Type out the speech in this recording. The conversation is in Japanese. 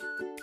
you